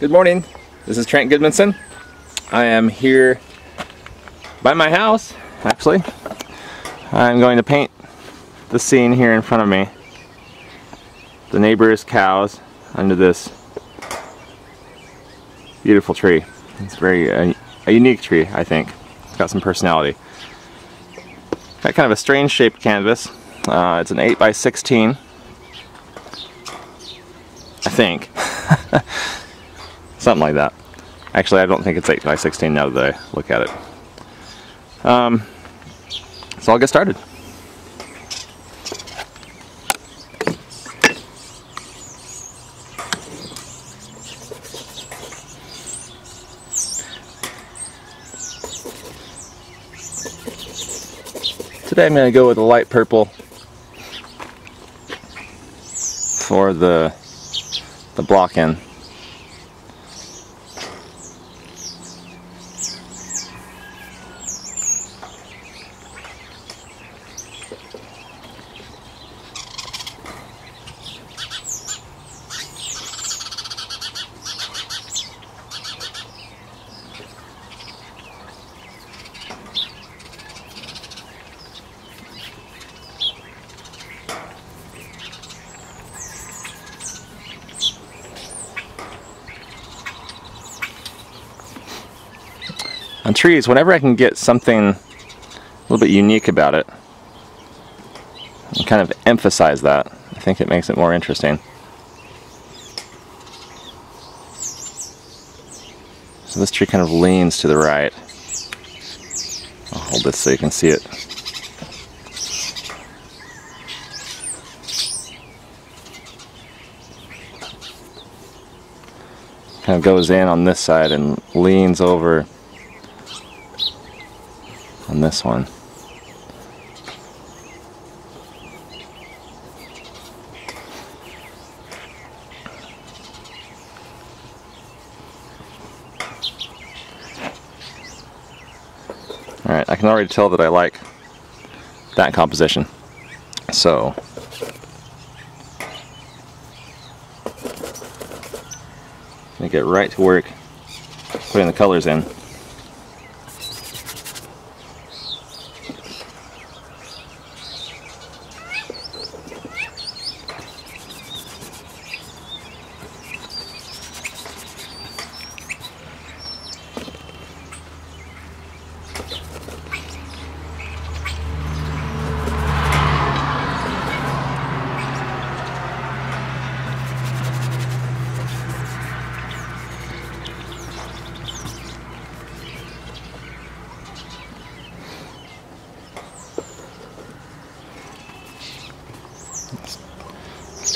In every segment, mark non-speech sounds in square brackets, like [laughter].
Good morning. This is Trent Gudmundsen. I am here by my house, actually. I'm going to paint the scene here in front of me. The neighbor's cows under this beautiful tree. It's very uh, a unique tree, I think. It's got some personality. Got kind of a strange shaped canvas. Uh, it's an 8 by 16 I think. [laughs] Something like that. Actually, I don't think it's 8 by 16 now that I look at it. Um, so I'll get started. Today I'm going to go with a light purple for the the block in. Trees, whenever I can get something a little bit unique about it, and kind of emphasize that, I think it makes it more interesting. So this tree kind of leans to the right. I'll hold this so you can see it. Kind of goes in on this side and leans over this one. Alright, I can already tell that I like that composition. So, I'm get right to work putting the colors in.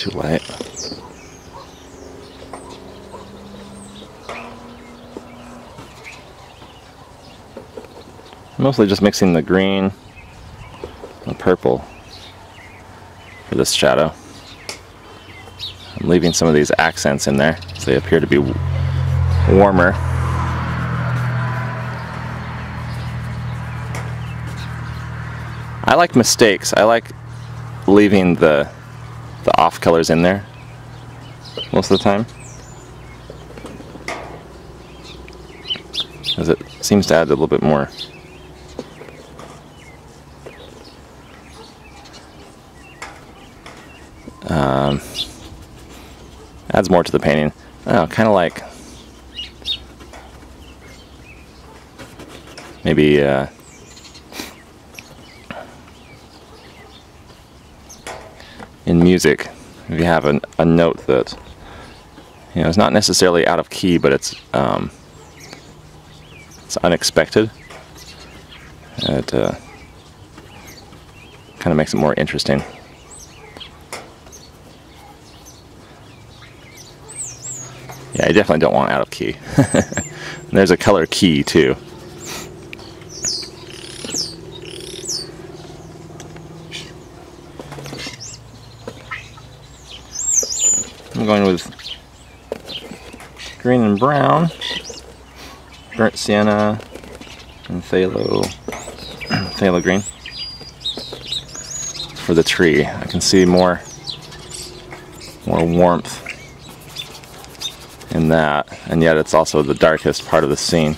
too light. Mostly just mixing the green and purple for this shadow. I'm leaving some of these accents in there so they appear to be warmer. I like mistakes. I like leaving the the off colors in there most of the time. Because it seems to add a little bit more adds more to the painting. Oh, kind of like maybe uh, in music, if you have an, a note that you know is not necessarily out of key, but it's um, it's unexpected, it uh, kind of makes it more interesting. Yeah, I definitely don't want out of key. [laughs] there's a color key too. I'm going with green and brown, burnt sienna, and phthalo, [clears throat] phthalo green for the tree. I can see more, more warmth that, and yet it's also the darkest part of the scene.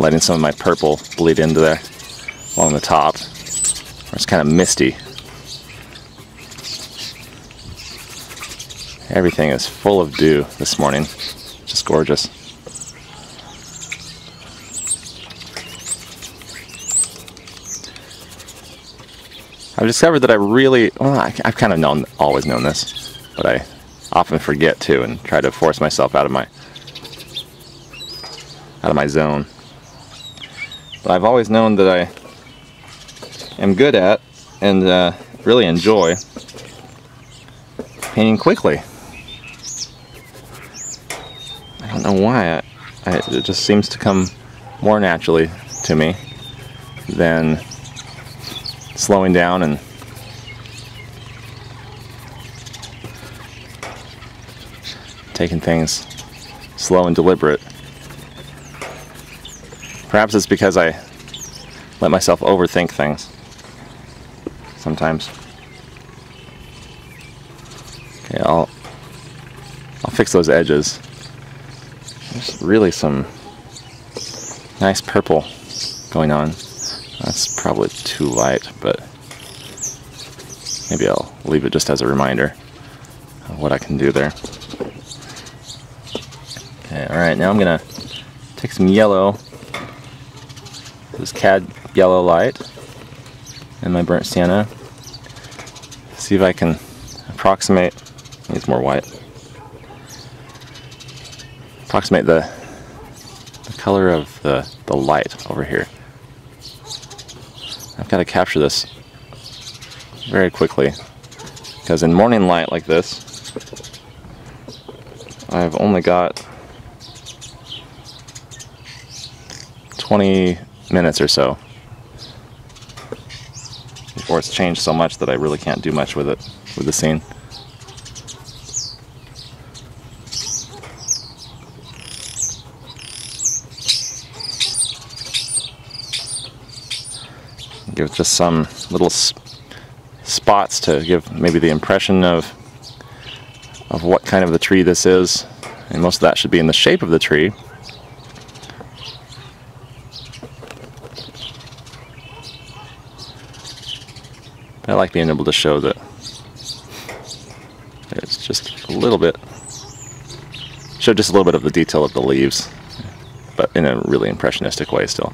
Letting some of my purple bleed into there along the top. It's kind of misty. Everything is full of dew this morning. Just gorgeous. I've discovered that I really, well, I, have kind of known, always known this, but I often forget to and try to force myself out of my, out of my zone. But I've always known that I am good at and uh, really enjoy painting quickly. I don't know why. I, I, it just seems to come more naturally to me than slowing down and taking things slow and deliberate. Perhaps it's because I let myself overthink things sometimes. Okay, I'll I'll fix those edges. There's really some nice purple going on. That's probably too light, but maybe I'll leave it just as a reminder of what I can do there. Okay, alright, now I'm gonna take some yellow, this cad yellow light, and my burnt sienna. See if I can approximate, needs more white, approximate the, the color of the, the light over here. I've got to capture this very quickly because in morning light like this I've only got 20 minutes or so. Before it's changed so much that I really can't do much with it with the scene. give just some little spots to give maybe the impression of of what kind of the tree this is. And most of that should be in the shape of the tree I like being able to show that it's just a little bit show just a little bit of the detail of the leaves but in a really impressionistic way still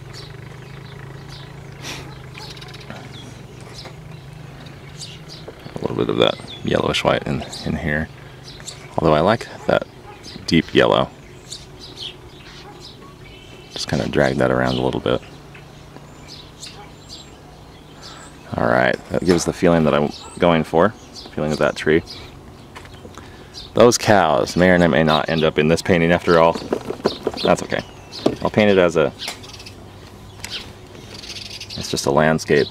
A little bit of that yellowish white in, in here. Although I like that deep yellow. Just kind of drag that around a little bit. Alright, that gives the feeling that I'm going for. Feeling of that tree. Those cows may or may not end up in this painting after all. That's okay. I'll paint it as a... It's just a landscape.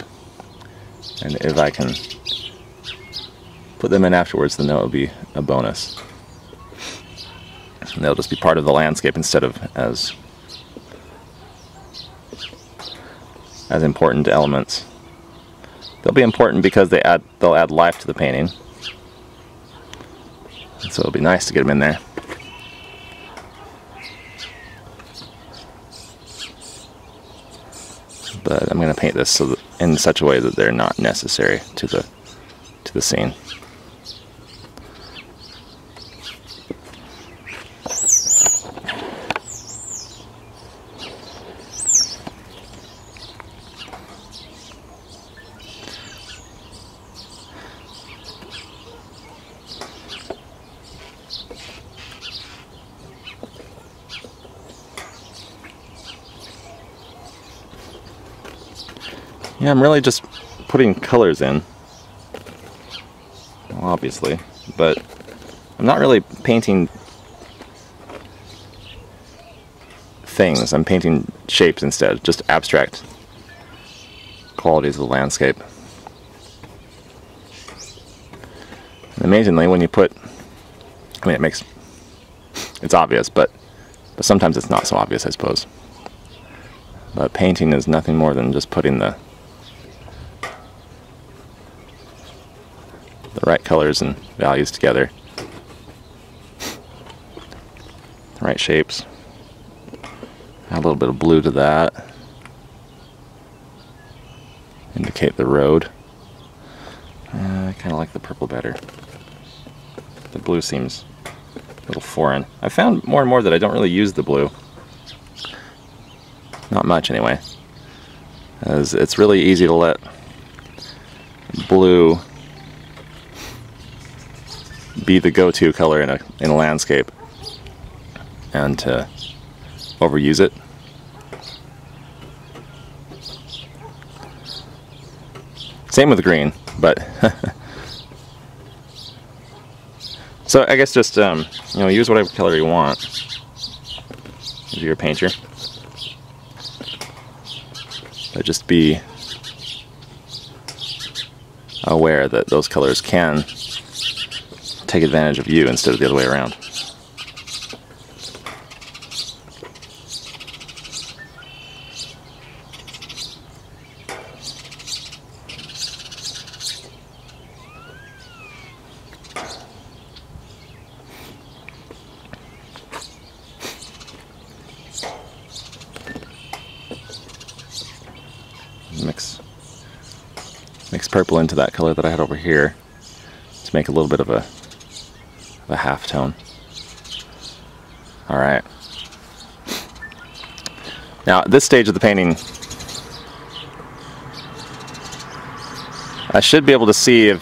And if I can put them in afterwards, then that would be a bonus. And they'll just be part of the landscape instead of as as important elements. They'll be important because they add they'll add life to the painting. So it'll be nice to get them in there. But I'm going to paint this so in such a way that they're not necessary to the to the scene. Yeah, I'm really just putting colors in. Well, obviously, but I'm not really painting things. I'm painting shapes instead, just abstract qualities of the landscape. And amazingly, when you put, I mean, it makes, it's obvious, but, but sometimes it's not so obvious, I suppose. But painting is nothing more than just putting the right colors and values together right shapes. Add a little bit of blue to that. Indicate the road. Uh, I kind of like the purple better. The blue seems a little foreign. I found more and more that I don't really use the blue. Not much anyway. As it's really easy to let blue be the go-to color in a in a landscape. And to overuse it. Same with green, but [laughs] so I guess just um, you know use whatever color you want. If you're a painter, but just be aware that those colors can take advantage of you instead of the other way around. mix mix purple into that color that I had over here to make a little bit of a, a half tone. All right. Now at this stage of the painting, I should be able to see if,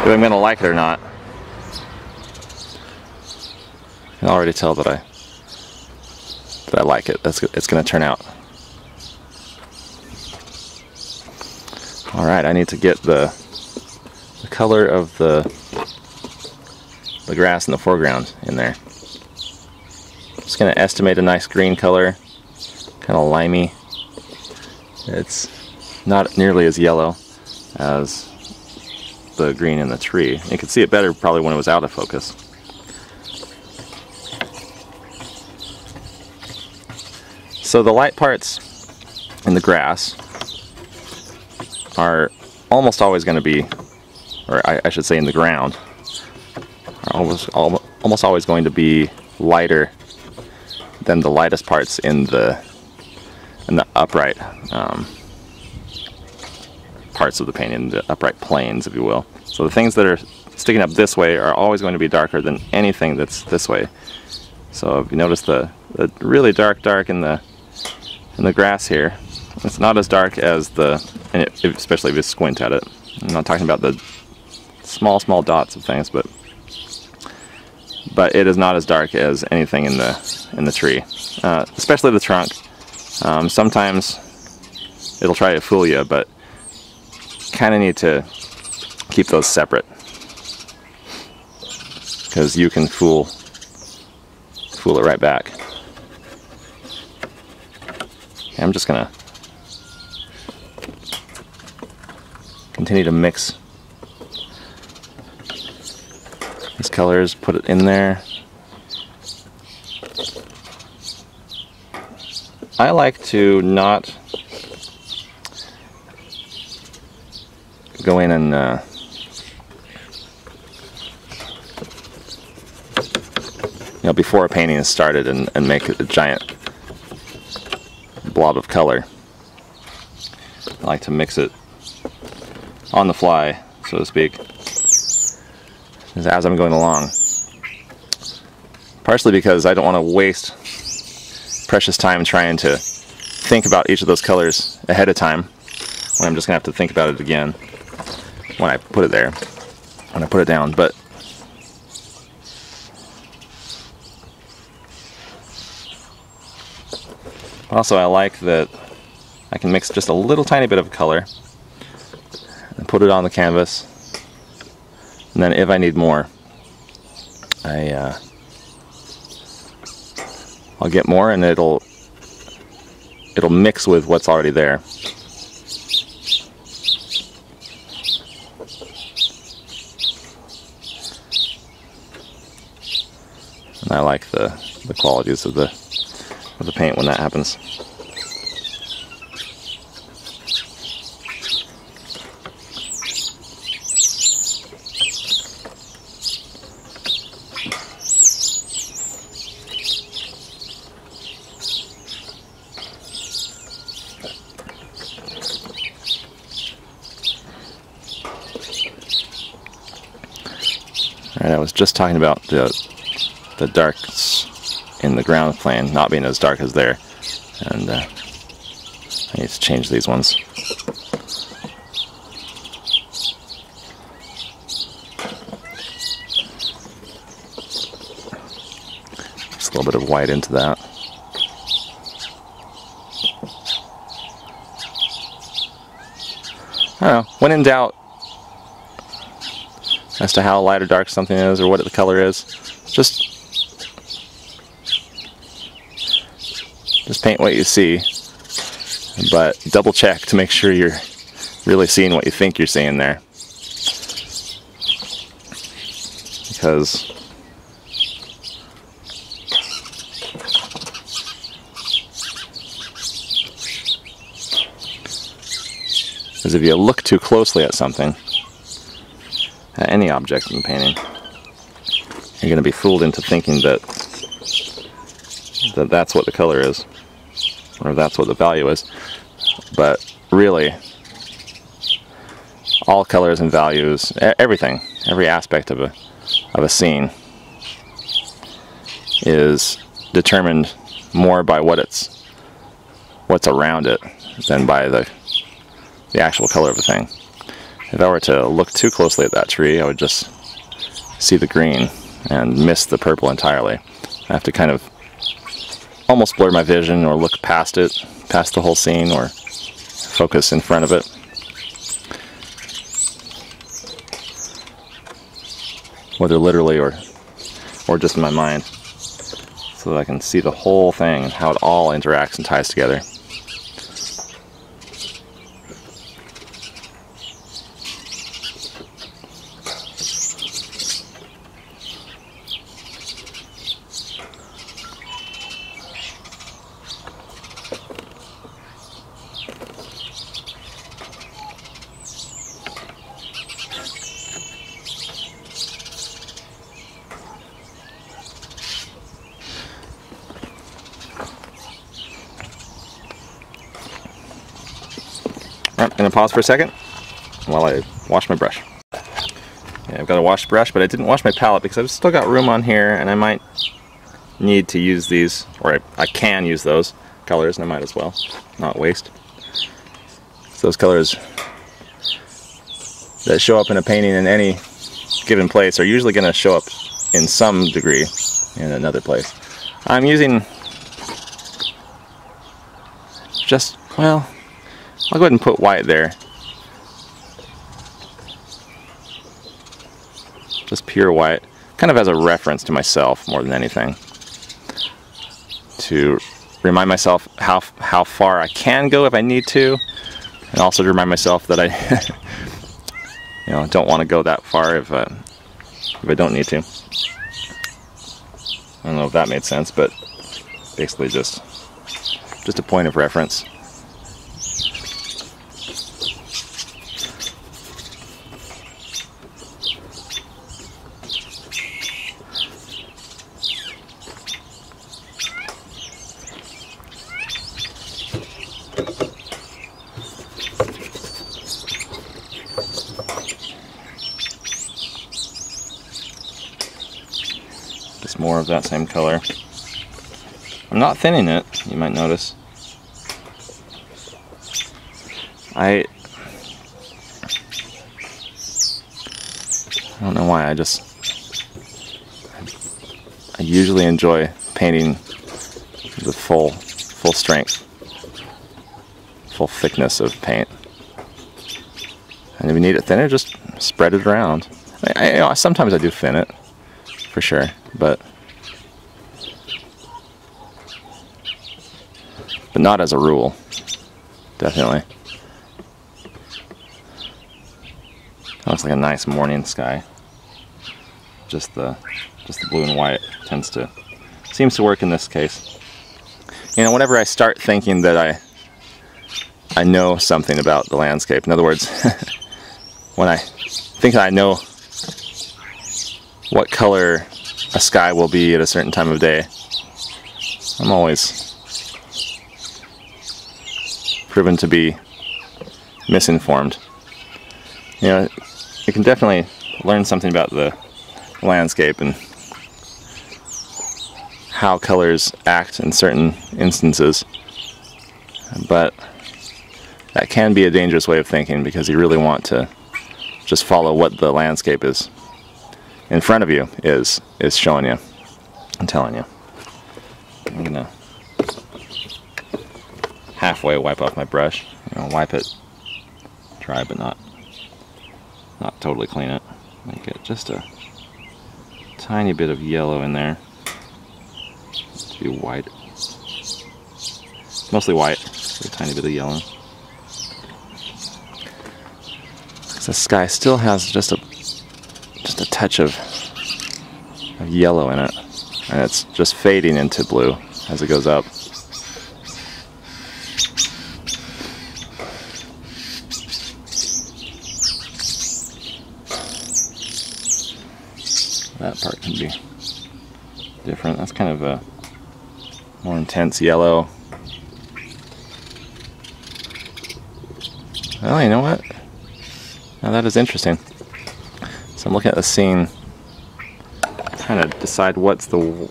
if I'm going to like it or not. I can already tell that I that I like it. That's it's going to turn out. All right, I need to get the the color of the the grass in the foreground in there. Just going to estimate a nice green color, kind of limey. It's not nearly as yellow as the green in the tree. You can see it better probably when it was out of focus. So the light parts in the grass are almost always going to be, or I, I, should say in the ground, are almost, almost always going to be lighter than the lightest parts in the in the upright um, parts of the painting, the upright planes, if you will. So the things that are sticking up this way are always going to be darker than anything that's this way. So if you notice the, the really dark dark in the in the grass here. It's not as dark as the, it, especially if you squint at it. I'm not talking about the small, small dots of things, but but it is not as dark as anything in the in the tree, uh, especially the trunk. Um, sometimes it'll try to fool you, but kind of need to keep those separate because you can fool fool it right back. I'm just gonna continue to mix these colors, put it in there. I like to not go in and uh, you know before a painting is started and, and make a giant blob of color. I like to mix it on the fly, so to speak, as I'm going along. Partially because I don't want to waste precious time trying to think about each of those colors ahead of time when I'm just going to have to think about it again when I put it there, when I put it down. But Also, I like that I can mix just a little tiny bit of color and put it on the canvas. And then if I need more, I uh, I'll get more and it'll it'll mix with what's already there. And I like the, the qualities of the of the paint when that happens. Right, I was just talking about the the darks in the ground plane not being as dark as there, and uh, I need to change these ones. Just a little bit of white into that. I don't know. When in doubt, as to how light or dark something is or what the color is, just just paint what you see, but double check to make sure you're really seeing what you think you're seeing there. Because Because if you look too closely at something, at any object in painting, you're going to be fooled into thinking that that that's what the color is, or that's what the value is. But really, all colors and values, everything, every aspect of a of a scene is determined more by what it's what's around it than by the the actual color of the thing. If I were to look too closely at that tree, I would just see the green and miss the purple entirely. I have to kind of almost blur my vision or look past it, past the whole scene, or focus in front of it. Whether literally or or just in my mind. So that I can see the whole thing and how it all interacts and ties together. Pause for a second while I wash my brush. Yeah, I've got a wash brush, but I didn't wash my palette because I've still got room on here and I might need to use these, or I, I can use those colors and I might as well, not waste. So those colors that show up in a painting in any given place are usually going to show up in some degree in another place. I'm using just, well, I'll go ahead and put white there. Just pure white, kind of as a reference to myself more than anything. To remind myself how how far I can go if I need to, and also to remind myself that I, [laughs] you know, don't want to go that far if uh, if I don't need to. I don't know if that made sense, but basically just just a point of reference. That same color. I'm not thinning it, you might notice. I I don't know why, I just I usually enjoy painting the full full strength, full thickness of paint. And if you need it thinner, just spread it around. I, I, you know, sometimes I do thin it, for sure, but but not as a rule. Definitely. looks like a nice morning sky. Just the just the blue and white tends to seems to work in this case. You know, whenever I start thinking that I I know something about the landscape, in other words, [laughs] when I think that I know what color a sky will be at a certain time of day, I'm always proven to be misinformed. You know, you can definitely learn something about the landscape and how colors act in certain instances. But that can be a dangerous way of thinking because you really want to just follow what the landscape is in front of you is is showing you and telling you. I'm gonna halfway wipe off my brush. You know, wipe it dry, but not not totally clean it. Make it just a tiny bit of yellow in there. To be white. Mostly white, a tiny bit of yellow. The sky still has just a just a touch of, of yellow in it, and it's just fading into blue as it goes up. That part can be different. That's kind of a more intense yellow. Oh, you know what? Now that is interesting. So I'm looking at the scene, trying to decide what's the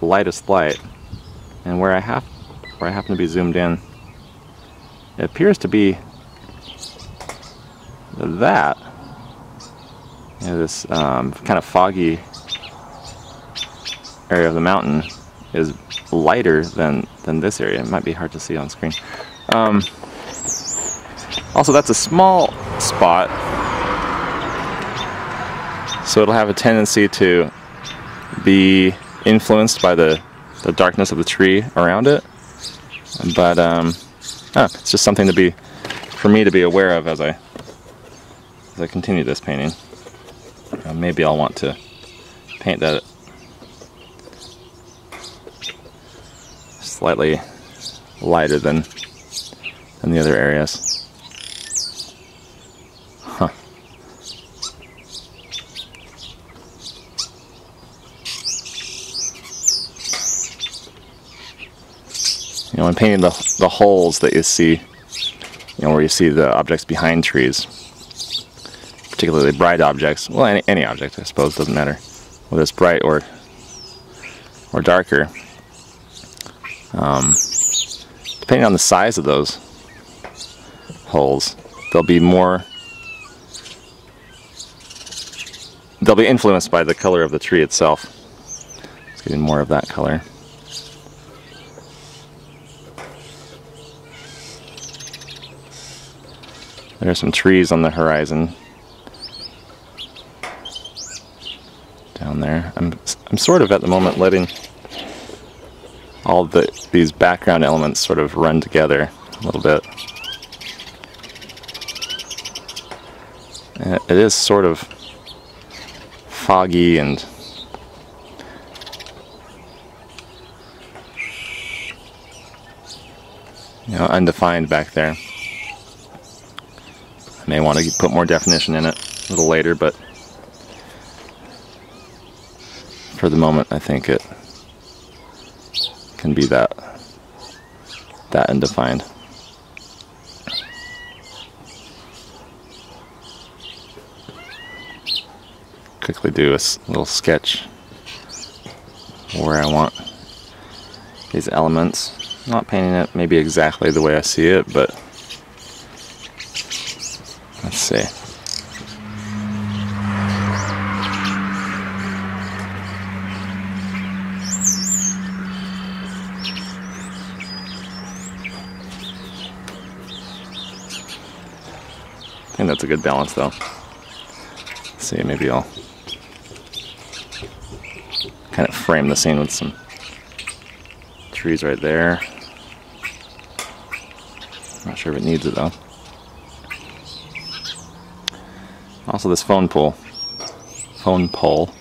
lightest light, and where I have, where I happen to be zoomed in, it appears to be that. You know, this um, kind of foggy area of the mountain is lighter than than this area. It might be hard to see on screen. Um, also, that's a small spot, so it'll have a tendency to be influenced by the, the darkness of the tree around it. But um, oh, it's just something to be, for me to be aware of as I, as I continue this painting. Uh, maybe I'll want to paint that slightly lighter than than the other areas. Huh. You know, when painting the, the holes that you see, you know, where you see the objects behind trees, particularly bright objects, well, any, any object, I suppose, doesn't matter whether it's bright or, or darker. Um, depending on the size of those holes, they'll be more, they'll be influenced by the color of the tree itself. It's getting more of that color. There are some trees on the horizon. Down there. I'm, I'm sort of at the moment letting all the these background elements sort of run together a little bit. And it is sort of foggy and you know undefined back there. I may want to put more definition in it a little later, but for the moment I think it can be that that undefined. Quickly do a little sketch where I want these elements. Not painting it maybe exactly the way I see it, but Let's see. A good balance though. Let's see, maybe I'll kind of frame the scene with some trees right there. Not sure if it needs it though. Also this phone pole. Phone pole.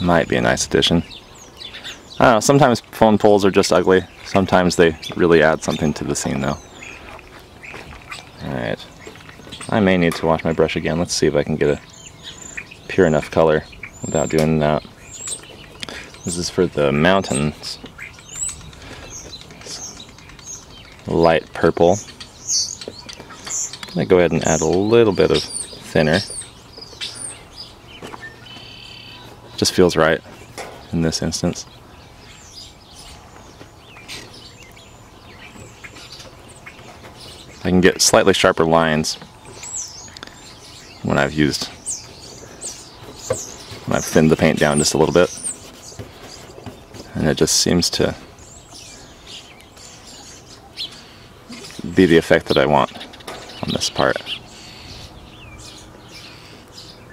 Might be a nice addition. I don't know, sometimes phone poles are just ugly. Sometimes they really add something to the scene though. Alright. I may need to wash my brush again. Let's see if I can get a pure enough color without doing that. This is for the mountains. Light purple. I'm going to go ahead and add a little bit of thinner. Just feels right in this instance. I can get slightly sharper lines when I've used, when I've thinned the paint down just a little bit. And it just seems to be the effect that I want on this part.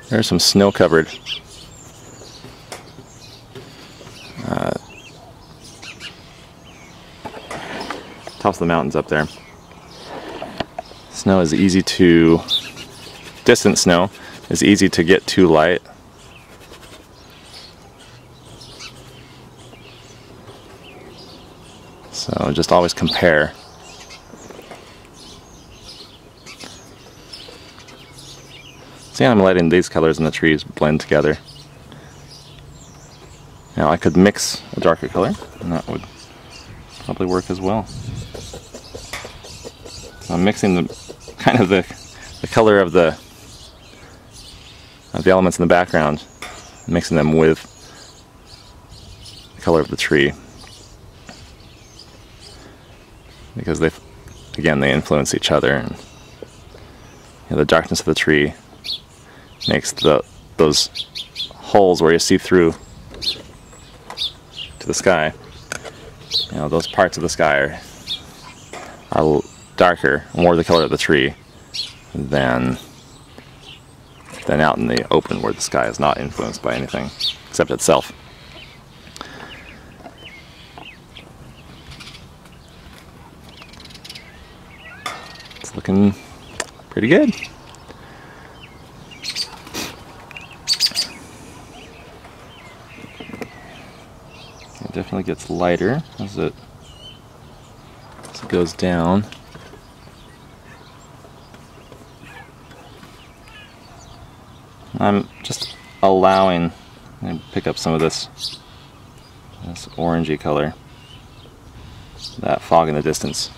There's some snow covered uh, tops of the mountains up there. Snow is easy to, distant snow is easy to get too light. So just always compare. See, I'm letting these colors in the trees blend together. Now I could mix a darker color, and that would probably work as well. I'm mixing the kind of the, the color of the of the elements in the background, mixing them with the color of the tree. Because they, again, they influence each other. And, you know, the darkness of the tree makes the those holes where you see through to the sky. You know, those parts of the sky are, are darker, more the color of the tree than than out in the open where the sky is not influenced by anything except itself. It's looking pretty good. It definitely gets lighter as it, as it goes down. I'm just allowing and pick up some of this this orangey color. That fog in the distance.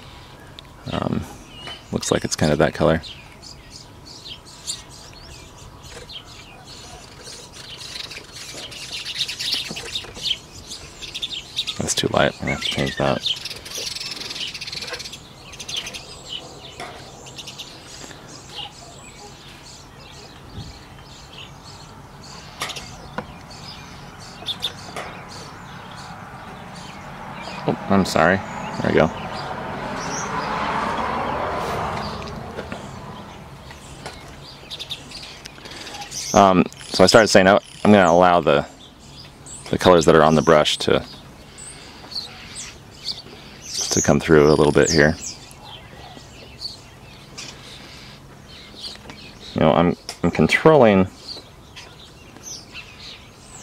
Um, looks like it's kind of that color. That's too light. I have to change that I'm sorry. There we go. Um, so I started saying oh, I'm going to allow the the colors that are on the brush to to come through a little bit here. You know, I'm I'm controlling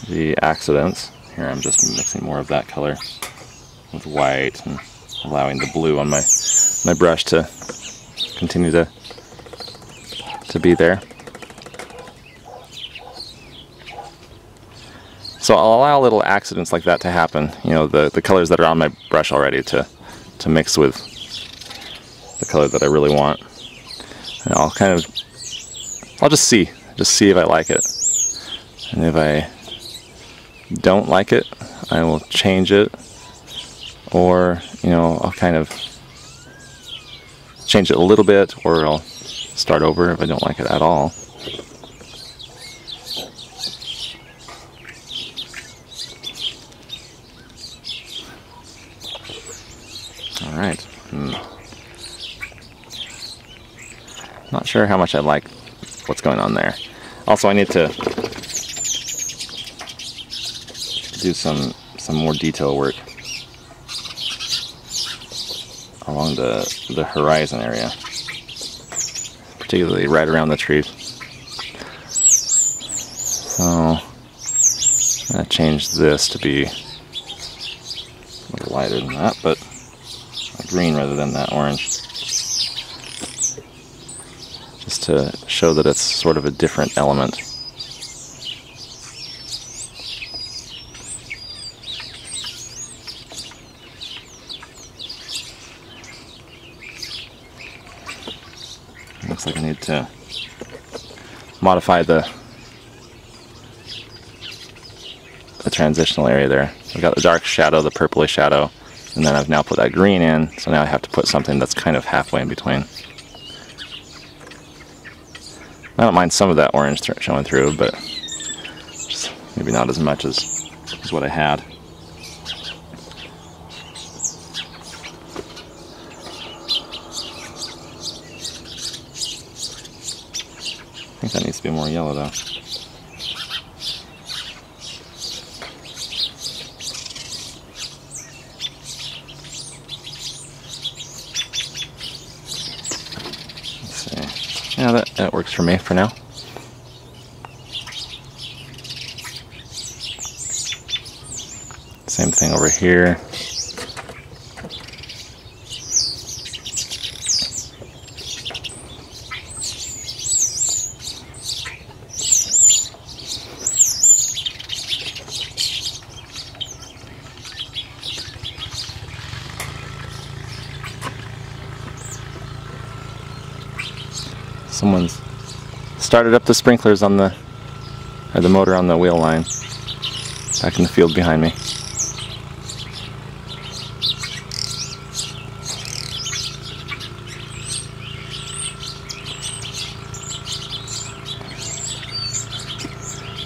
the accidents. Here I'm just mixing more of that color with white and allowing the blue on my my brush to continue to to be there. So I'll allow little accidents like that to happen, you know, the, the colors that are on my brush already to, to mix with the color that I really want. And I'll kind of, I'll just see, just see if I like it. And if I don't like it, I will change it or you know I'll kind of change it a little bit or I'll start over if I don't like it at all. All right. Hmm. Not sure how much I like what's going on there. Also, I need to do some some more detail work along the, the horizon area, particularly right around the trees. So I'm going to change this to be a little lighter than that, but green rather than that orange. Just to show that it's sort of a different element. Looks like I need to modify the the transitional area there. I've got the dark shadow, the purplish shadow, and then I've now put that green in, so now I have to put something that's kind of halfway in between. I don't mind some of that orange th showing through, but maybe not as much as, as what I had. That needs to be more yellow though. Yeah, that, that works for me for now. Same thing over here. Someone's started up the sprinklers on the, or the motor on the wheel line back in the field behind me.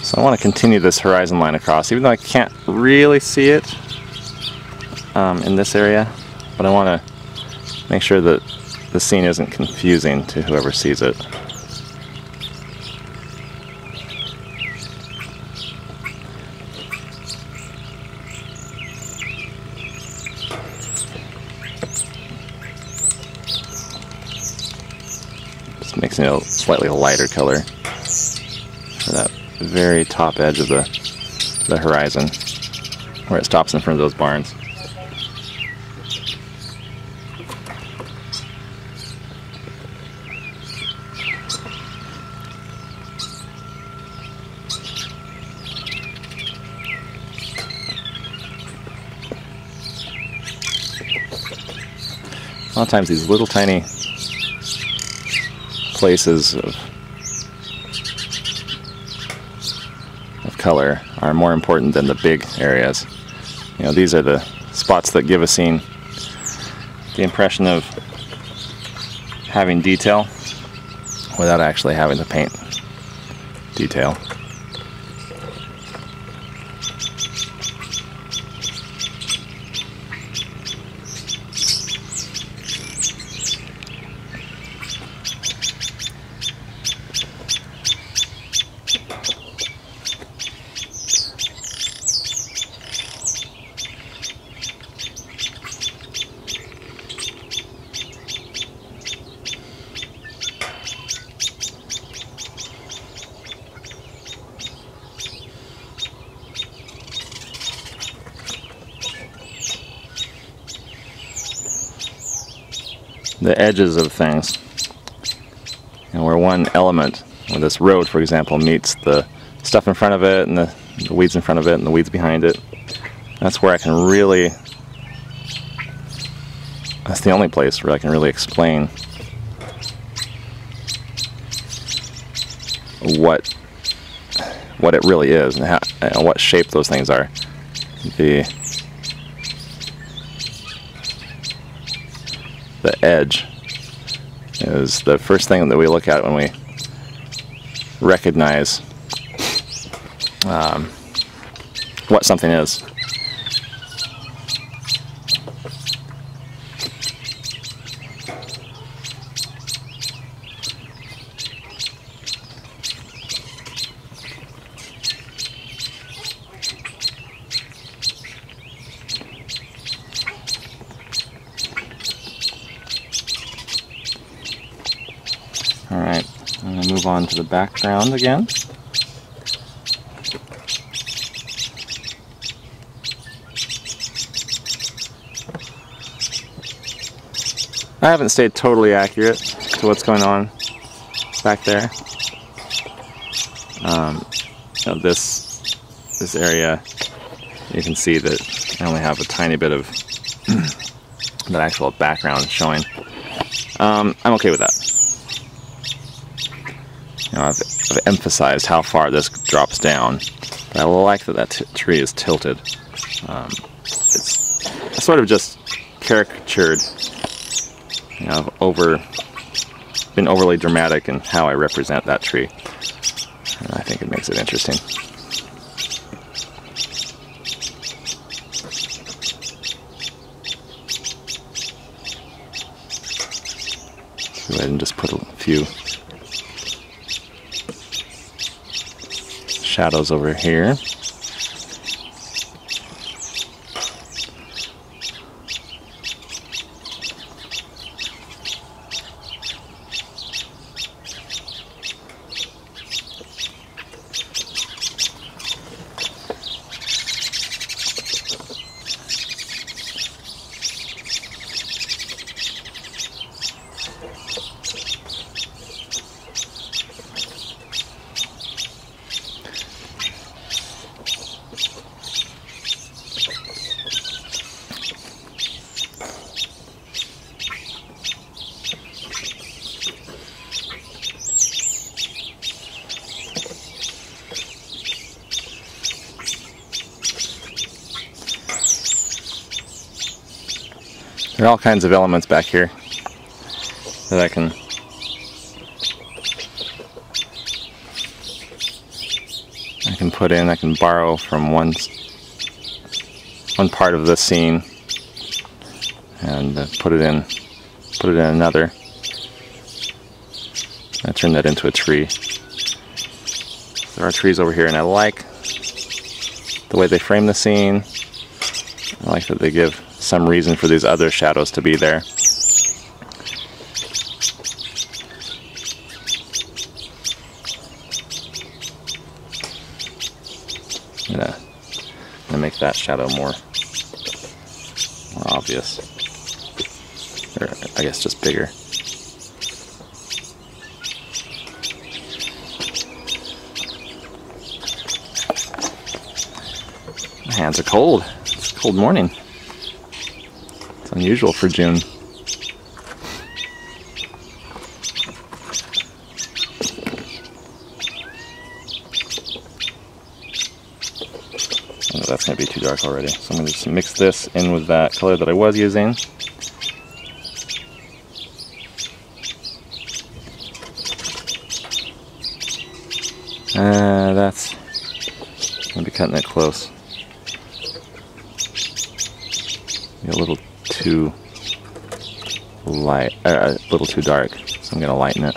So I want to continue this horizon line across, even though I can't really see it um, in this area, but I want to make sure that the scene isn't confusing to whoever sees it. Just mixing it a slightly lighter color for that very top edge of the, the horizon where it stops in front of those barns. Lot of times these little tiny places of, of color are more important than the big areas. You know, these are the spots that give a scene the impression of having detail without actually having to paint detail. the edges of things. And where one element, where this road, for example, meets the stuff in front of it and the, the weeds in front of it and the weeds behind it, that's where I can really, that's the only place where I can really explain what what it really is and, how, and what shape those things are. The the edge is the first thing that we look at when we recognize um, what something is. Alright, I'm going to move on to the background again. I haven't stayed totally accurate to what's going on back there. Um, you know, this this area, you can see that I only have a tiny bit of [clears throat] that actual background showing. Um, I'm okay with that. I've emphasized how far this drops down. But I like that that tree is tilted. Um, it's sort of just caricatured, you know, over, been overly dramatic in how I represent that tree. And I think it makes it interesting. Go ahead and just put a few shadows over here. There are all kinds of elements back here that I can I can put in, I can borrow from one one part of the scene and uh, put it in put it in another. I turn that into a tree. There are trees over here and I like the way they frame the scene. I like that they give some reason for these other shadows to be there. I'm gonna, make that shadow more, more obvious. Or I guess just bigger. My hands are cold. It's a cold morning unusual for June. Oh, that's going to be too dark already. So I'm going to just mix this in with that color that I was using. Uh, that's going to be cutting it close. a little too light, uh, Uh, a little too dark, so I'm going to lighten it.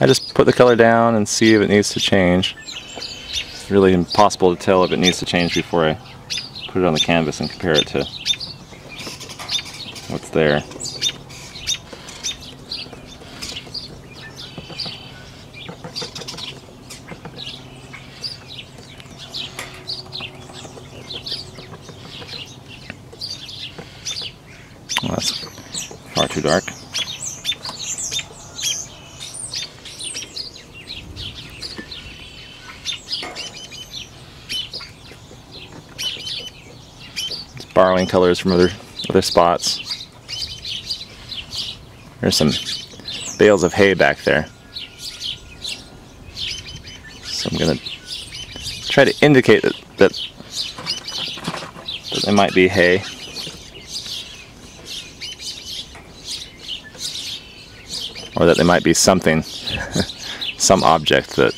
I just put the color down and see if it needs to change. It's really impossible to tell if it needs to change before I put it on the canvas and compare it to what's there. Well, that's far too dark. Colors from other other spots. There's some bales of hay back there. So I'm gonna try to indicate that that, that they might be hay. or that they might be something, [laughs] some object that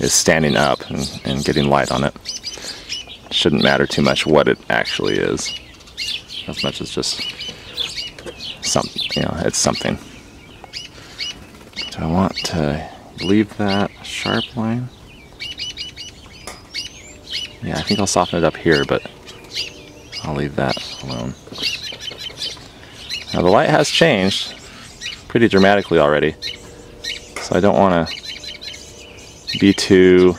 is standing up and, and getting light on it. Shouldn't matter too much what it actually is, as much as just something, you know, it's something. Do I want to leave that sharp line? Yeah, I think I'll soften it up here, but I'll leave that alone. Now the light has changed pretty dramatically already. So I don't want to be too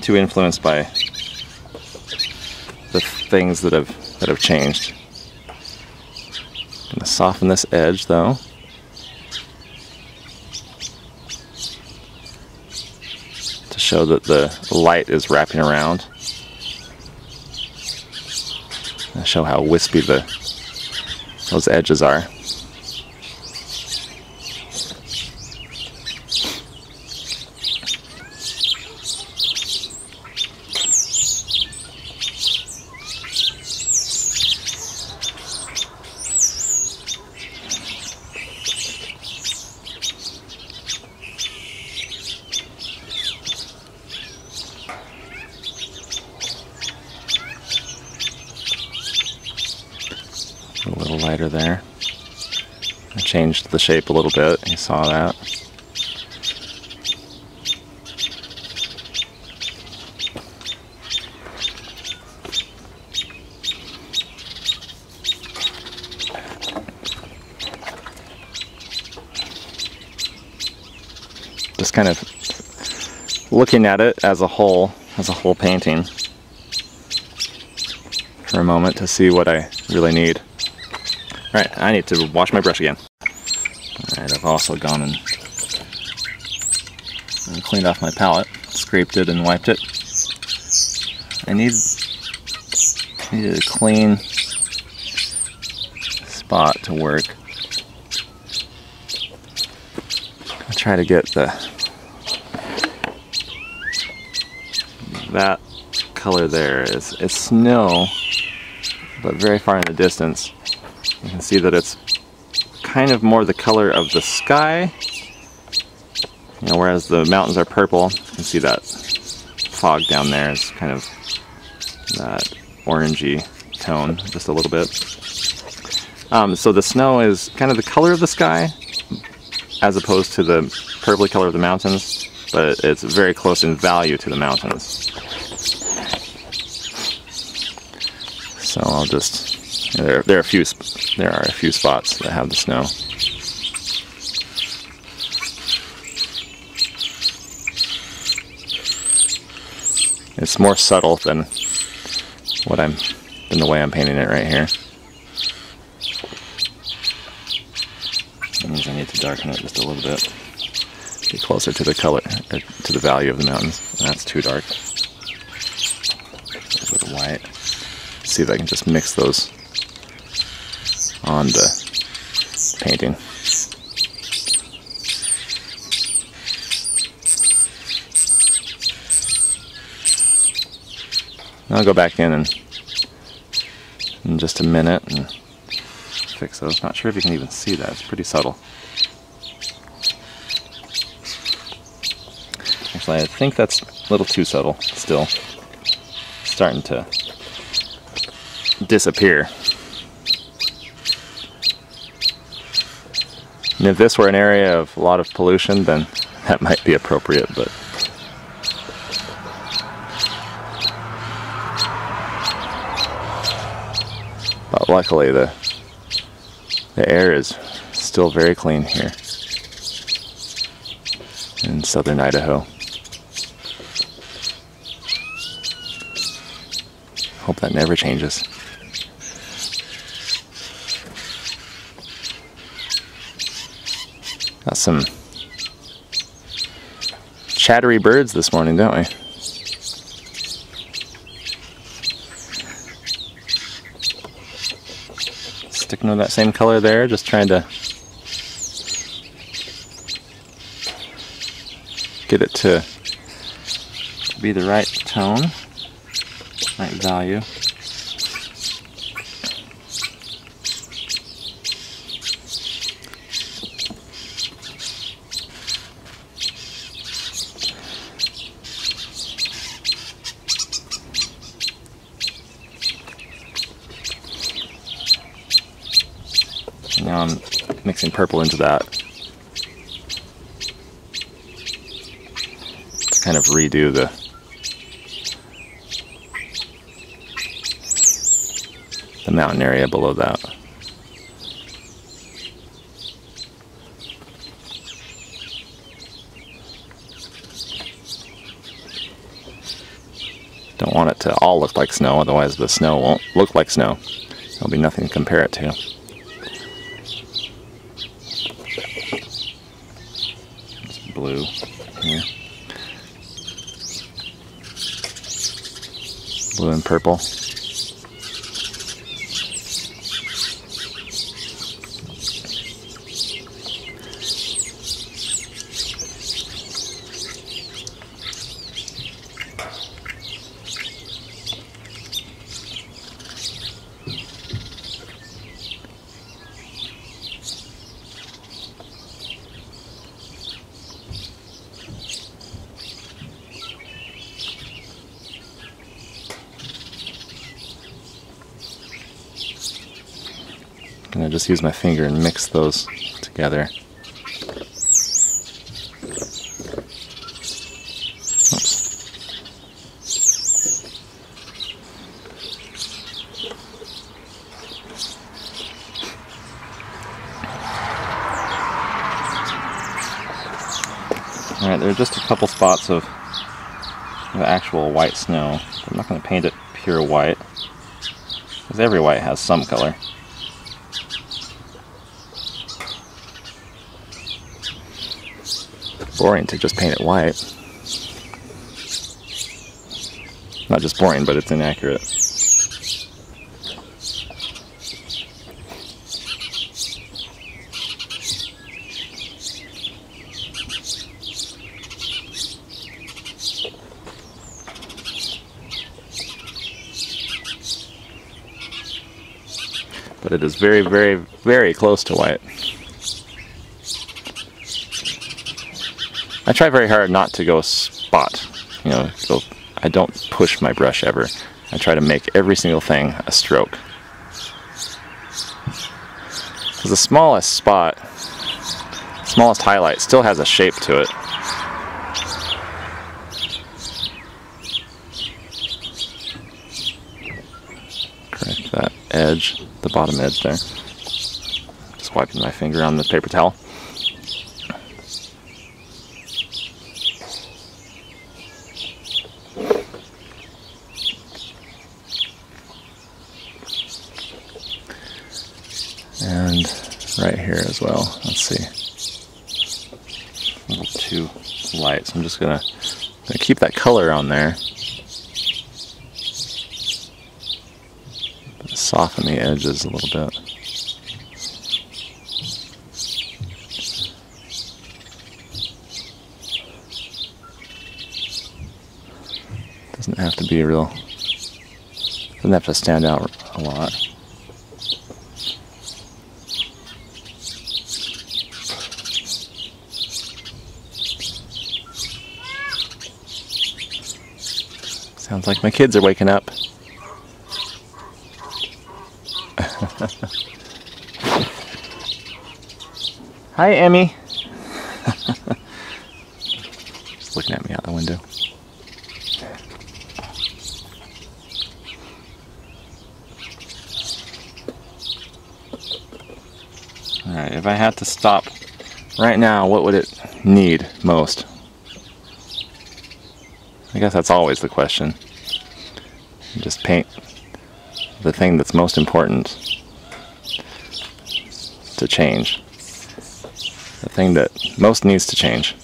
too influenced by things that have that have changed. I'm gonna soften this edge though. to show that the light is wrapping around. Show how wispy the those edges are. a little lighter there. I changed the shape a little bit, you saw that. Just kind of looking at it as a whole, as a whole painting for a moment to see what I really need. Alright, I need to wash my brush again. Also gone and, and cleaned off my palette, scraped it and wiped it. I need, need a clean spot to work. I'll try to get the that color there is it's snow but very far in the distance you can see that it's kind of more the color of the sky, you know, whereas the mountains are purple. You can see that fog down there is kind of that orangey tone, just a little bit. Um, so the snow is kind of the color of the sky, as opposed to the purpley color of the mountains, but it's very close in value to the mountains. So I'll just there, there are a few there are a few spots that have the snow. It's more subtle than what I'm than the way I'm painting it right here. That means I need to darken it just a little bit. Get closer to the color, uh, to the value of the mountains. That's too dark. A little white. See if I can just mix those on the painting. I'll go back in and in just a minute and fix those. Not sure if you can even see that. It's pretty subtle. Actually, I think that's a little too subtle still. starting to disappear. And if this were an area of a lot of pollution, then that might be appropriate, but but luckily the the air is still very clean here in southern Idaho. Hope that never changes. Got some chattery birds this morning, don't we? With that same color there, just trying to get it to be the right tone, right value. Now I'm mixing purple into that. To kind of redo the the mountain area below that. Don't want it to all look like snow, otherwise the snow won't look like snow. There'll be nothing to compare it to. blue. Yeah. Blue and purple. Just use my finger and mix those together. Alright, there are just a couple spots of, of actual white snow. I'm not going to paint it pure white, because every white has some color. Boring to just paint it white. Not just boring, but it's inaccurate. But it is very, very, very close to white. I try very hard not to go spot. You know, go, I don't push my brush ever. I try to make every single thing a stroke. Because the smallest spot, smallest highlight still has a shape to it. Correct that edge, the bottom edge there. Just wiping my finger on the paper towel. and right here as well. Let's see. A little too light, so I'm just gonna, gonna keep that color on there. Soften the edges a little bit. Doesn't have to be real, doesn't have to stand out a lot. Like my kids are waking up. [laughs] Hi, Emmy. [laughs] Just looking at me out the window. Alright, if I had to stop right now, what would it need most? I guess that's always the question. Just paint the thing that's most important to change. The thing that most needs to change.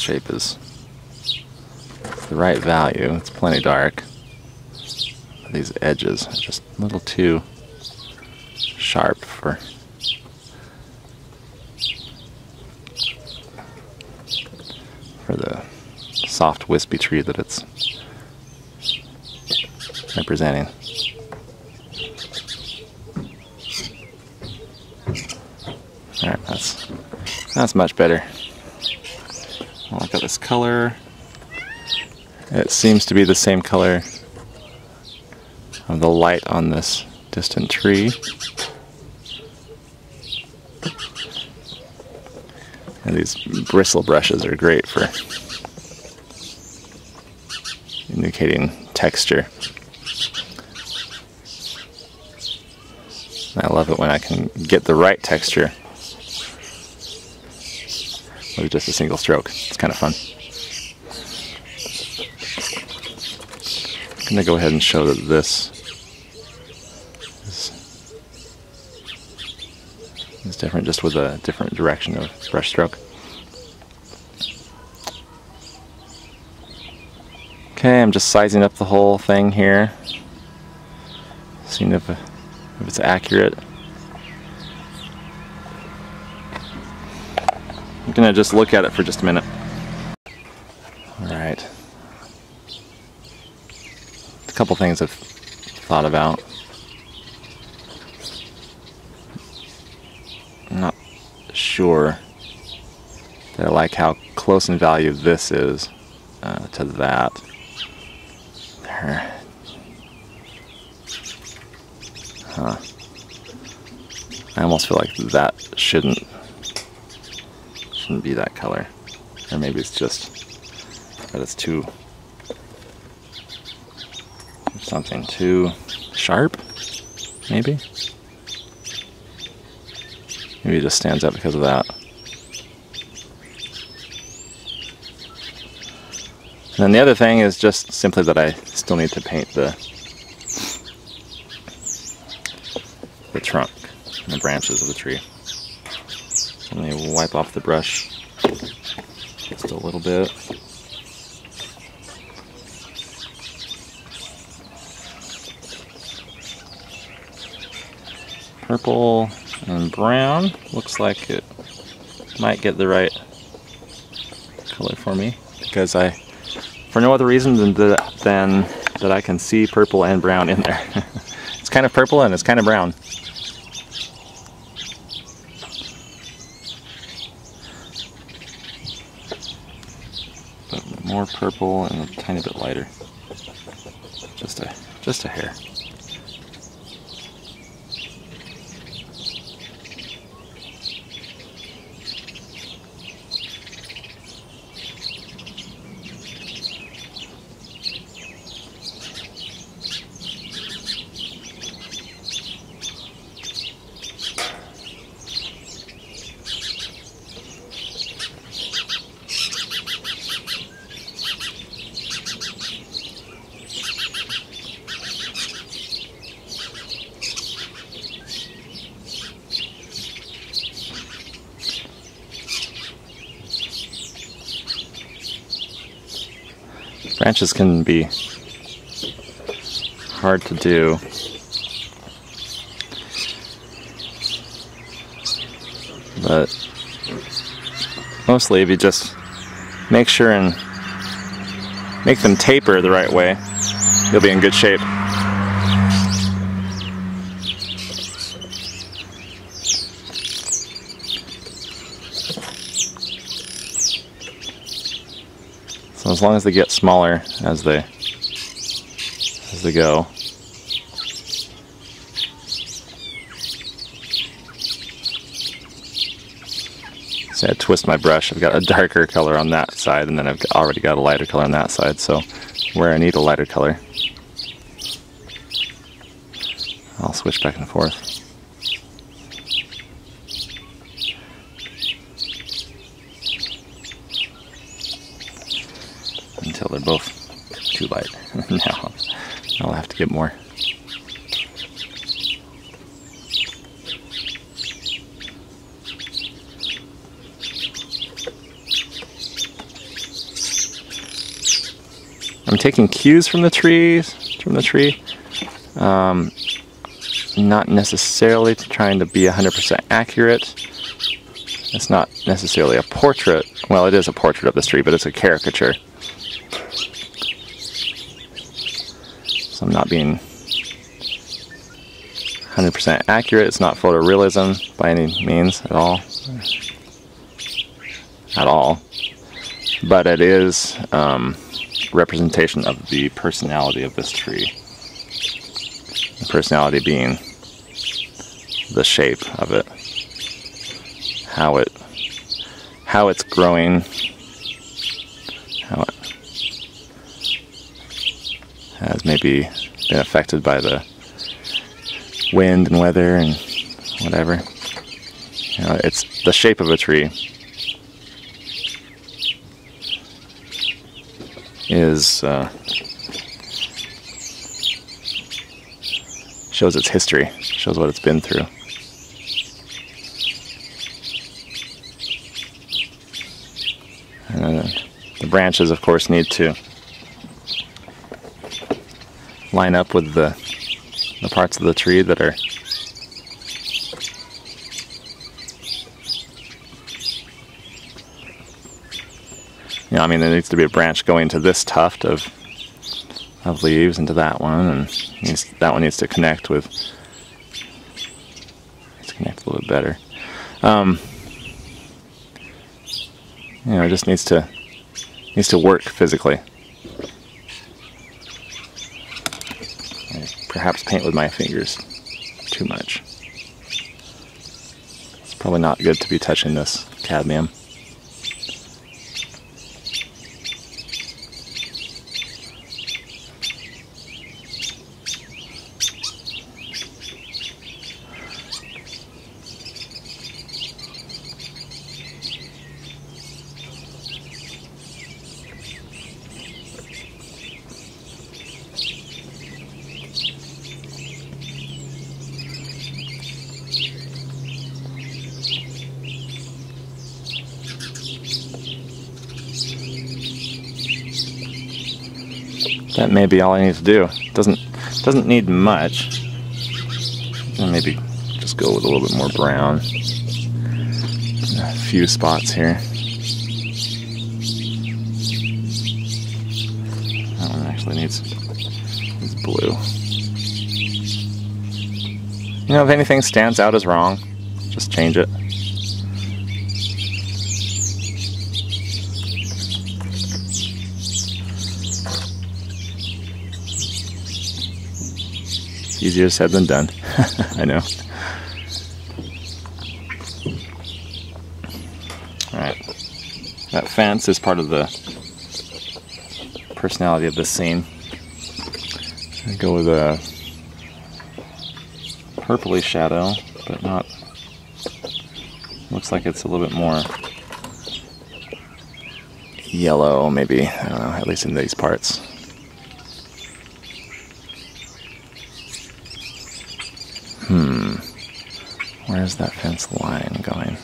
Shape is the right value. It's plenty dark. These edges are just a little too sharp for for the soft wispy tree that it's representing. Alright, that's that's much better. Well, I've got this color. It seems to be the same color of the light on this distant tree. And these bristle brushes are great for indicating texture. I love it when I can get the right texture with just a single stroke. It's kind of fun. I'm going to go ahead and show that this is, is different just with a different direction of brush stroke. Okay, I'm just sizing up the whole thing here. Seeing if, if it's accurate. I'm gonna just look at it for just a minute. Alright. A couple things I've thought about. I'm not sure that I like how close in value this is uh, to that. There. Huh. I almost feel like that shouldn't shouldn't be that color. Or maybe it's just that it's too something too sharp, maybe? Maybe it just stands out because of that. And then the other thing is just simply that I still need to paint the the trunk and the branches of the tree. Let me wipe off the brush just a little bit. Purple and brown. Looks like it might get the right color for me because I for no other reason than that, than that I can see purple and brown in there. [laughs] it's kind of purple and it's kind of brown. But more purple and a tiny bit lighter. Just a just a hair. Branches can be hard to do. But mostly if you just make sure and make them taper the right way, you'll be in good shape. So as long as they get smaller as they as they go. So I twist my brush, I've got a darker color on that side and then I've already got a lighter color on that side. So where I need a lighter color, I'll switch back and forth. until they're both too light. now To get more. I'm taking cues from the trees, from the tree. Um, not necessarily trying to be 100% accurate. It's not necessarily a portrait. Well, it is a portrait of this tree, but it's a caricature. So I'm not being 100% accurate. It's not photorealism by any means at all. At all. but it is um, representation of the personality of this tree. The personality being the shape of it, how it, how it's growing, how it has maybe been affected by the wind and weather and whatever. You know, it's the shape of a tree is uh, shows its history, shows what it's been through. Uh, the branches, of course, need to line up with the the parts of the tree that are you know, I mean, there needs to be a branch going to this tuft of of leaves into that one, and needs, that one needs to connect with. To connect a little bit better. Um, you know, it just needs to needs to work physically. I perhaps paint with my fingers too much. It's probably not good to be touching this cadmium. that may all I need to do. Doesn't doesn't need much. maybe just go with a little bit more brown. A few spots here. That one actually needs, needs blue. You know, if anything stands out as wrong, just change it. Easier said than done. [laughs] I know. Alright. That fence is part of the personality of this scene. I go with a purpley shadow, but not. Looks like it's a little bit more yellow, maybe. I don't know, at least in these parts. Hmm. That fence line going?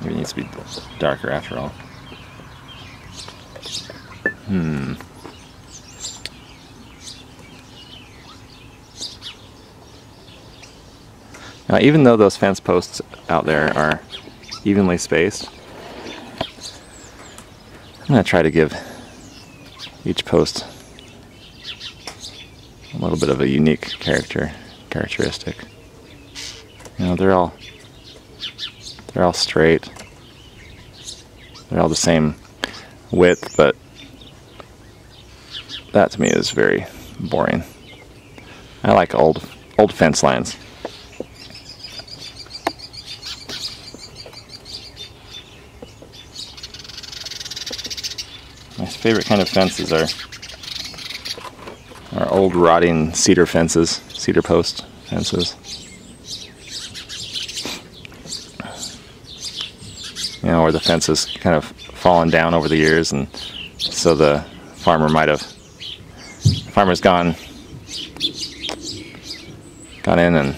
Maybe it needs to be darker after all. Hmm. Now, even though those fence posts out there are evenly spaced. I'm going to try to give each post a little bit of a unique character characteristic. You know, they're all they're all straight. They're all the same width, but that to me is very boring. I like old old fence lines. My favorite kind of fences are are old rotting cedar fences, cedar post fences. You know, where the fence has kind of fallen down over the years, and so the farmer might have farmer's gone gone in and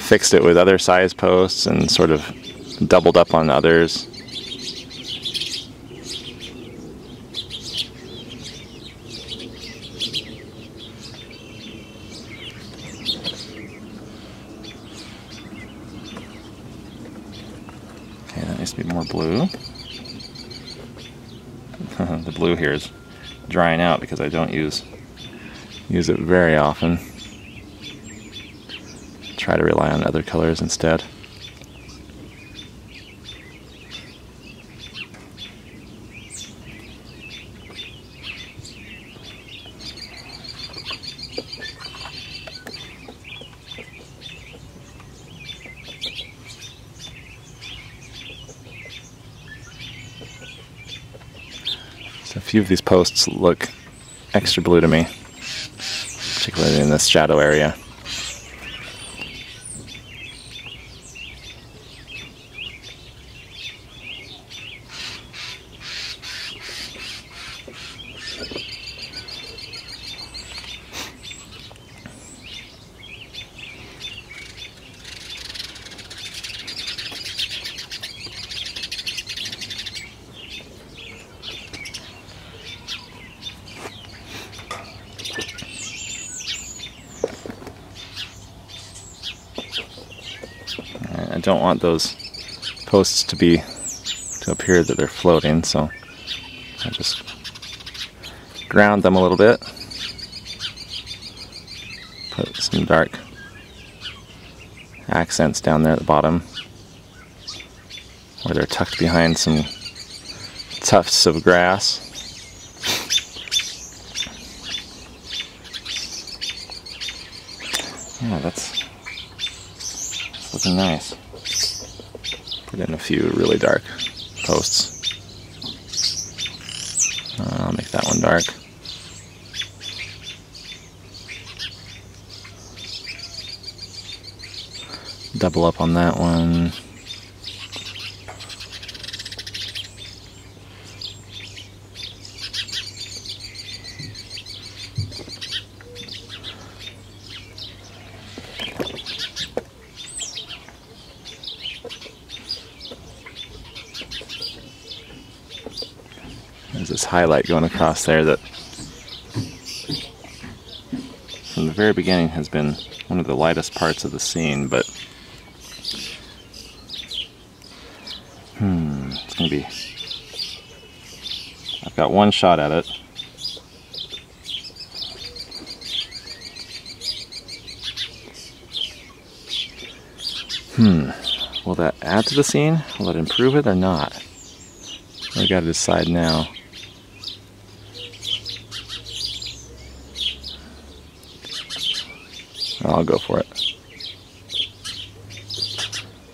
fixed it with other size posts and sort of doubled up on others Okay, that needs to be more blue. the blue here is drying out because I don't use use it very often. Try to rely on other colors instead. So a few of these posts look extra blue to me, particularly in this shadow area. I don't want those posts to be to appear that they're floating, so I just ground them a little bit. Put some dark accents down there at the bottom where they're tucked behind some tufts of grass. Yeah, that's, that's looking nice. In a few really dark posts. Uh, I'll make that one dark. Double up on that one. Highlight going across there that from the very beginning has been one of the lightest parts of the scene, but hmm, it's gonna be. I've got one shot at it. Hmm, will that add to the scene? Will it improve it or not? I gotta decide now. I'll go for it.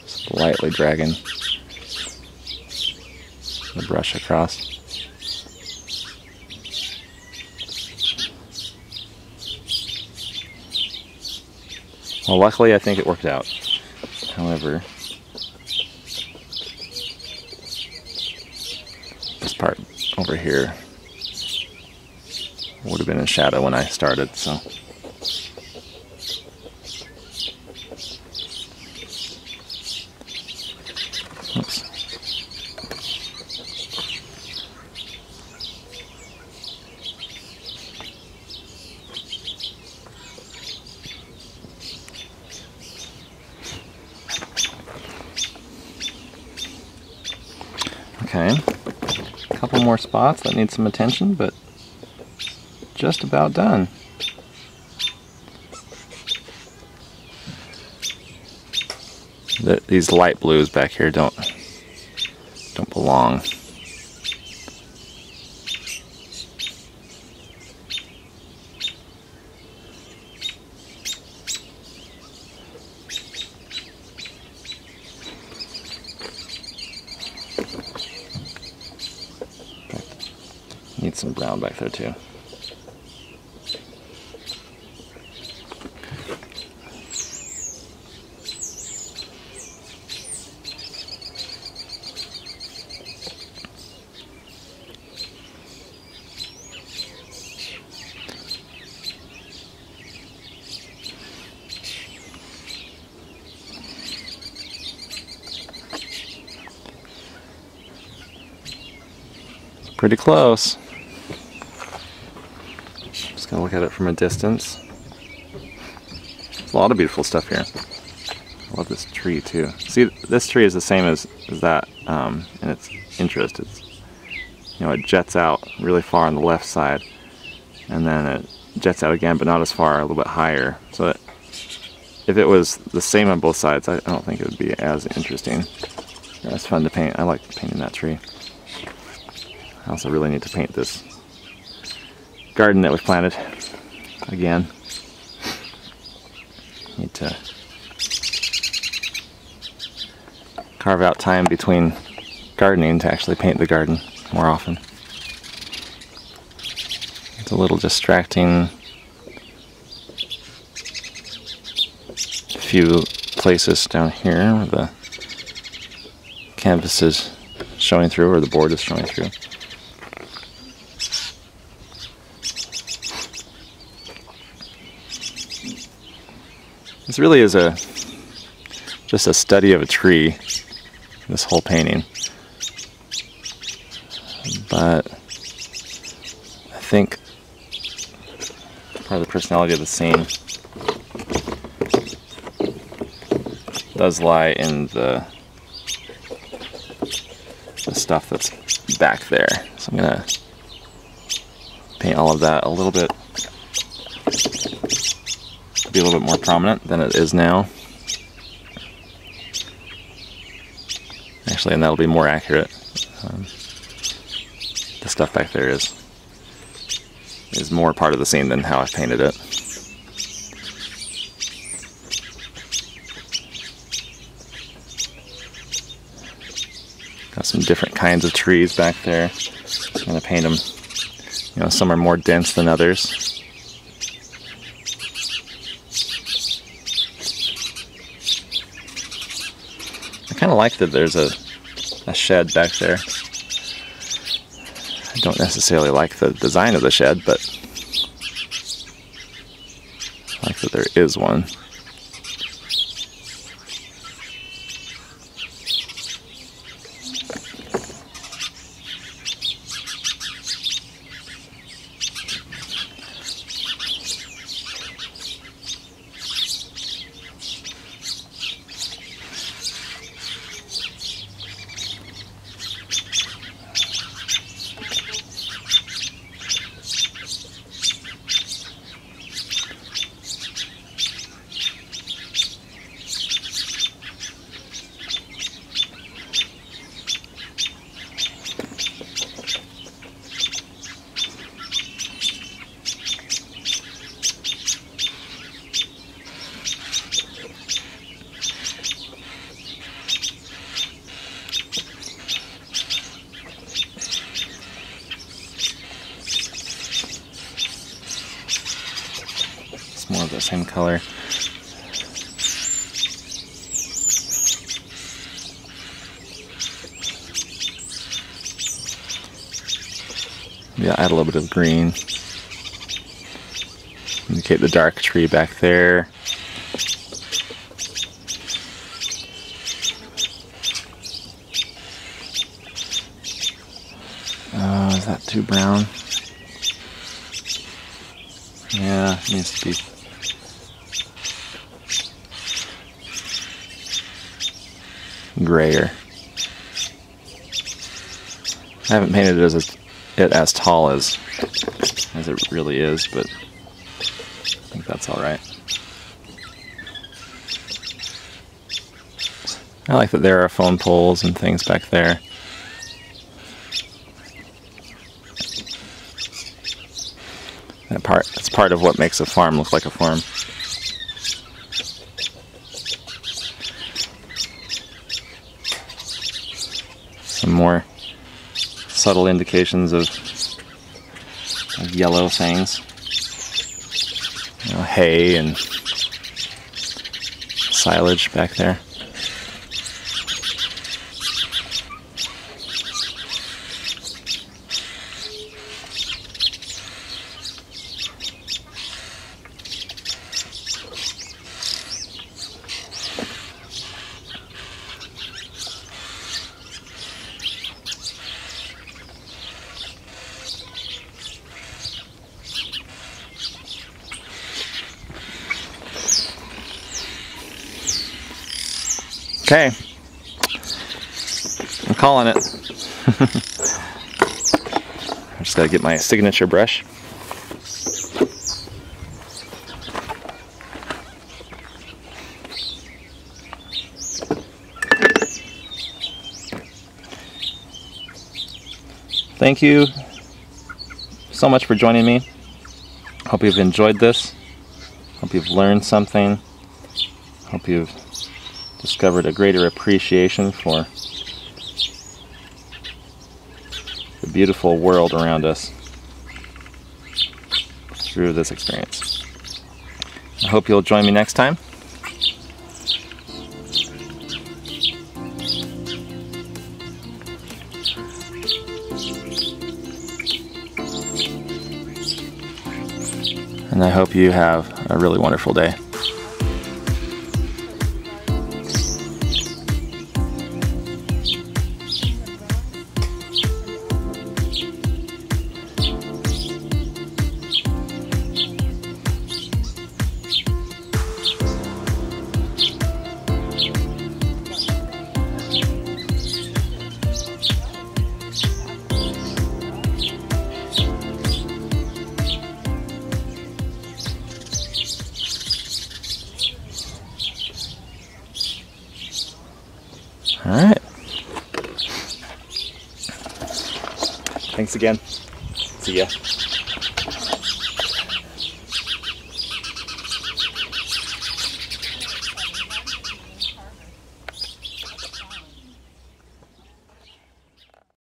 Just lightly dragging the brush across. Well, luckily, I think it worked out. However, this part over here would have been in shadow when I started, so. Oops. Okay, a couple more spots that need some attention, but just about done. The, these light blues back here don't don't belong. Need some brown back there too. Pretty close. Look at it from a distance. A lot of beautiful stuff here. I love this tree too. See, this tree is the same as, as that um, in its interest. It's you know, it jets out really far on the left side, and then it jets out again, but not as far, a little bit higher. So that if it was the same on both sides, I, I don't think it would be as interesting. That's fun to paint. I like painting that tree. I also really need to paint this garden that was planted again. Need to carve out time between gardening to actually paint the garden more often. It's a little distracting. A few places down here where the canvas is showing through or the board is showing through. This really is a just a study of a tree, this whole painting. But I think part of the personality of the scene does lie in the, the stuff that's back there. So I'm gonna paint all of that a little bit be a little bit more prominent than it is now. Actually, and that'll be more accurate. Um, the stuff back there is is more part of the scene than how I painted it. Got some different kinds of trees back there. I'm gonna paint them. You know, some are more dense than others. kind of like that there's a, a shed back there. I don't necessarily like the design of the shed, but I like that there is one. the same color. Yeah, add a little bit of green. Indicate the dark tree back there. Uh, is that too brown? Yeah, it needs to be grayer. I haven't painted it as a, it as tall as as it really is, but I think that's all right. I like that there are phone poles and things back there. That part, that's part of what makes a farm look like a farm. some more subtle indications of, of yellow things. You know, hay and silage back there. Okay. I'm calling it. [laughs] I just gotta get my signature brush. Thank you so much for joining me. Hope you've enjoyed this. Hope you've learned something. Hope you've discovered a greater appreciation for the beautiful world around us through this experience. I hope you'll join me next time. And I hope you have a really wonderful day.